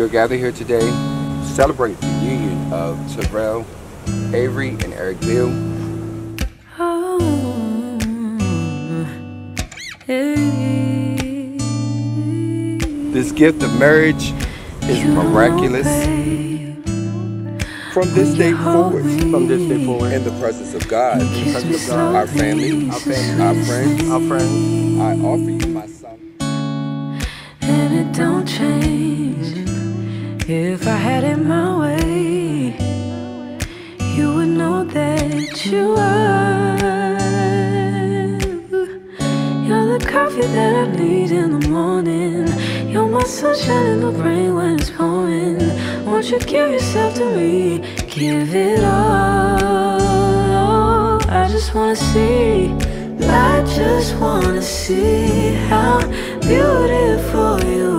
We are gathered here today to celebrate the union of Terrell, Avery, and Eric Bill. This gift of marriage is miraculous. From this day forward, from this day forward, in the presence of God, presence of God, our family, our family, our friends, our friends, I offer you my son. And it don't change if I had it my way. You would know that you are. You're the coffee that I need in the morning. You're my sunshine in the rain when it's pouring. Won't you give yourself to me? Give it all. I just wanna see. I just wanna see how beautiful you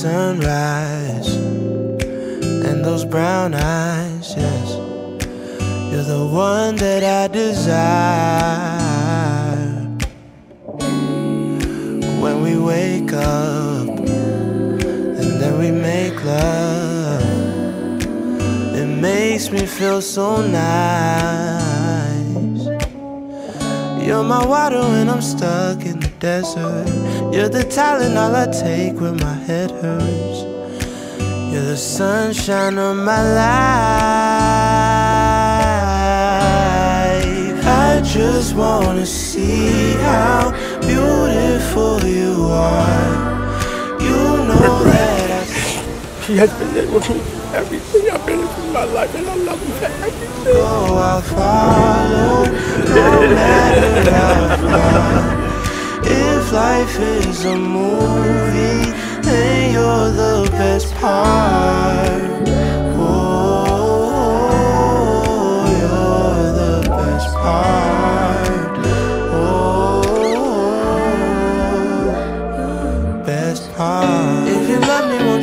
sunrise and those brown eyes? Yes, you're the one that I desire. When we wake up and then we make love, me feel so nice. You're my water when I'm stuck in the desert. You're the Tylenol I take when my head hurts. You're the sunshine of my life. I just wanna see how beautiful you are. You know that I. He has been there with me everything I've been through my life, and I love him for everything. go, I'll follow, no matter how. If life is a movie, then you're the best part. Oh, you're the best part. Oh, best part.